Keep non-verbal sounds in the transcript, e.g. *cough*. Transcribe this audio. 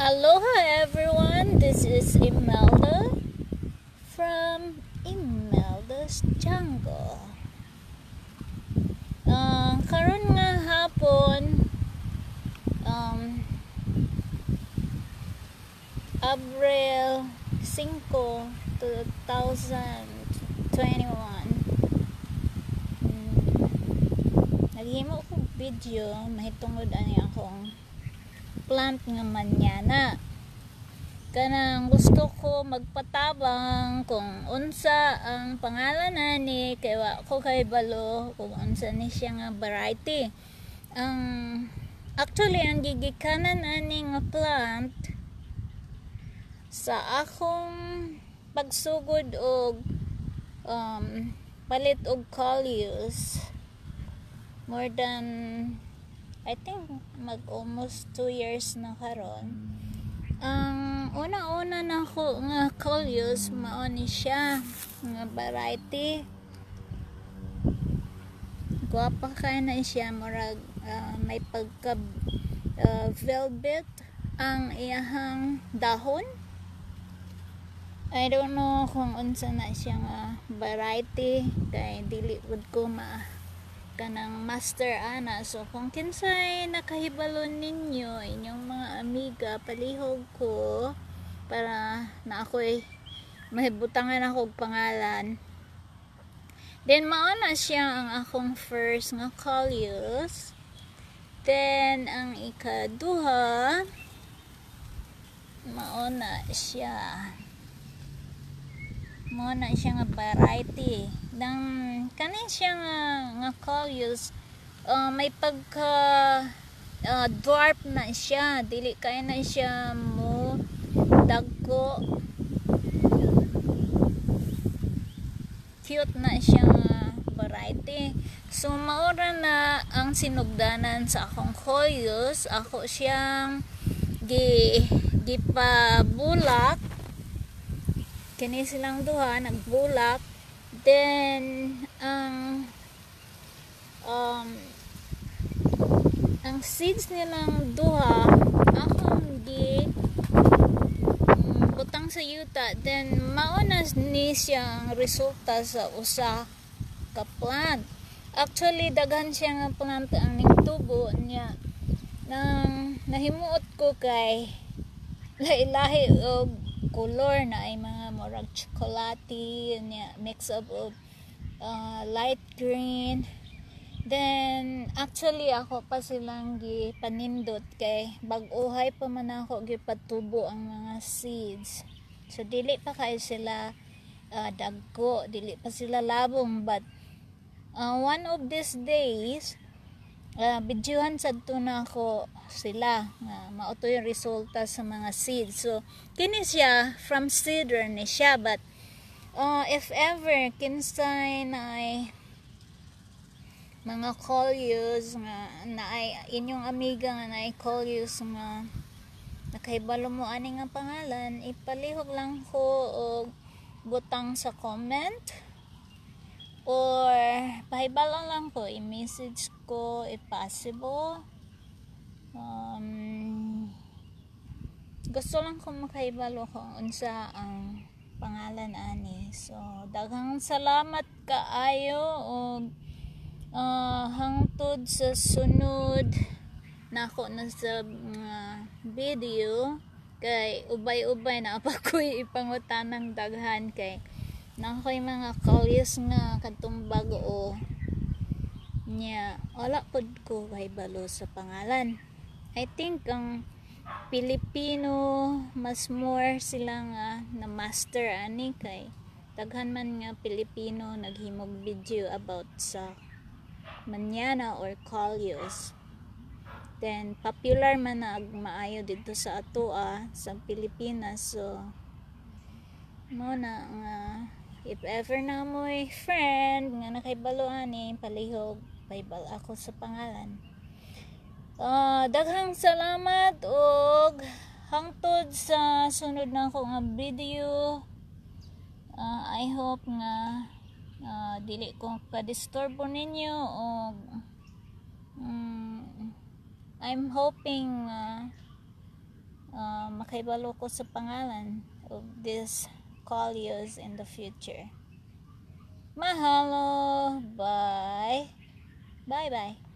Aloha everyone, this is Imelda from Imelda's Jungle. Uh, karon nga hapon, um, Abril 5, 2021. Mm, naghimo ko video, mahitungod ani akong plant nga manyana kanang gusto ko magpatabang kung unsa ang pangalan nani kay wa ko kay balo kung unsa ni siya nga variety. Ang actually ang gigikanan ani nga plant sa akong pagsugod og um, palit og coleus more than I think mag almost 2 years na karon. Ang una-una na ko nga coleus mao ni siya nga variety. Guwapa kay na siya murag uh, may pagka uh, velvet ang iyahang dahon. I don't know kung unsa na siya nga variety kay dili ko ma kanang master ana. So kung kinsay nakahibalon ninyo inyong mga amiga palihog ko para na ako'y mahibutangan ako pangalan. Then mauna siya ang akong first nga coleus then ang ikaduha mauna siya mo na siya nga variety. Nang kanin siya nga nga coleus uh, may pagka uh, dwarf na siya. Dili kay na siya mo dagko. Cute na siya variety. So maura na ang sinugdanan sa akong coleus ako siyang gi gipabulak kini silang duha nagbulak. Then ang um, ang seeds nilang duha akong gi um, butang sa yuta. Then mauna ni siyang resulta sa usa ka plant. Actually daghan siya nga plant ang ning tubo niya. Nang nahimuot ko kay lahi-lahi og color na ay mga murag chocolate niya mix of uh, light green. Then actually ako pa silang gi panindot kay bag-uhay pa man ako gi patubo ang mga seeds. So dili pa kay sila uh, dagko dili pa sila labong but uh, one of these days uh, bidyuhan sadto na ako sila. Nga mao to yung resulta sa mga seeds so kini siya from seeder ni siya but uh, if ever kinsay na ay mga coleus nga na ay inyong amiga nga na ay coleus nga nakahibalo mo ani nga pangalan ipalihog lang ko og butang sa comment or pahibalo lang ko i-message ko if possible. Um, gusto lang ko makaibalo kung unsa ang pangalan ani. So daghang salamat kaayo og uh, hangtod sa sunod. Nako na sa mga video. Kay ubay-ubay na pa *laughs* ko'y ipangutanang daghan kay nakoy mga kalyos nga kadtong bago o niya wala pod ko kay balo sa pangalan. I think ang Pilipino mas more sila nga na master ani kay daghan man nga Pilipino naghimog video about sa manana or coleus then popular man na maayo dito sa atoa sa Pilipinas so mo na nga if ever na mo'y friend nga nakaibalo ani palihog paibal ako sa pangalan Uh, daghang salamat og hangtod sa sunod na ako nga video. Uh, I hope nga uh, dili ko ka-disturbo ninyo og um, I'm hoping uh, um, makaibalo ko sa pangalan of this Coleos in the future. Mahalo! Bye! Bye-bye!